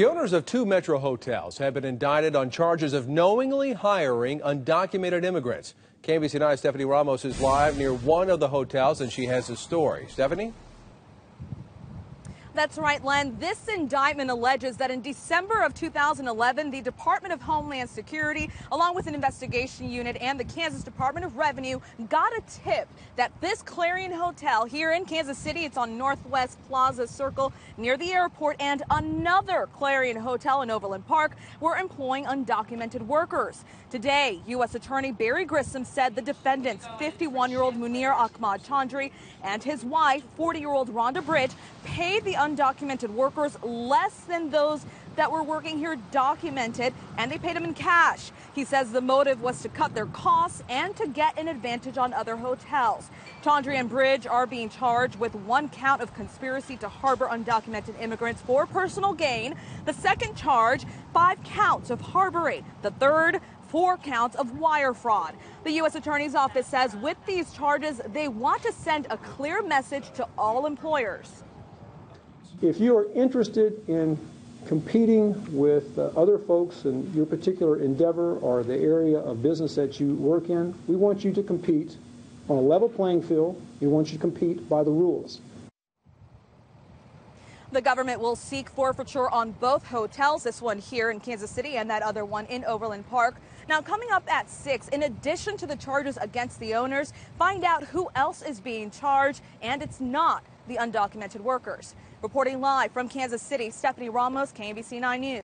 The owners of two Metro hotels have been indicted on charges of knowingly hiring undocumented immigrants. KMBC 9 Stephanie Ramos is live near one of the hotels and she has a story. Stephanie? That's right, Len. This indictment alleges that in December of 2011, the Department of Homeland Security, along with an investigation unit and the Kansas Department of Revenue, got a tip that this Clarion Hotel here in Kansas City, it's on Northwest Plaza Circle near the airport, and another Clarion Hotel in Overland Park were employing undocumented workers. Today, U.S. Attorney Barry Grissom said the defendants, 51 year old Munir Ahmad Chaudary and his wife, 40 year old Rhonda Bridge, paid the undocumented workers less than those that were working here documented, and they paid them in cash. He says the motive was to cut their costs and to get an advantage on other hotels. Chaudary and Bridge are being charged with one count of conspiracy to harbor undocumented immigrants for personal gain. The second charge, five counts of harboring. The third, four counts of wire fraud. The U.S. Attorney's Office says with these charges, they want to send a clear message to all employers. If you are interested in competing with uh, other folks in your particular endeavor or the area of business that you work in, we want you to compete on a level playing field. We want you to compete by the rules. The government will seek forfeiture on both hotels, this one here in Kansas City and that other one in Overland Park. Now, coming up at 6, in addition to the charges against the owners, find out who else is being charged, and it's not the undocumented workers. Reporting live from Kansas City, Stephanie Ramos, KMBC 9 News.